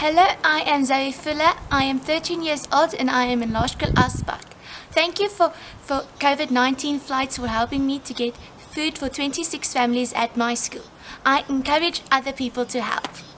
Hello, I am Zoë Fuller. I am 13 years old and I am in Laerskool Asbach. Thank you for, for COVID-19 flights for helping me to get food for 26 families at my school. I encourage other people to help.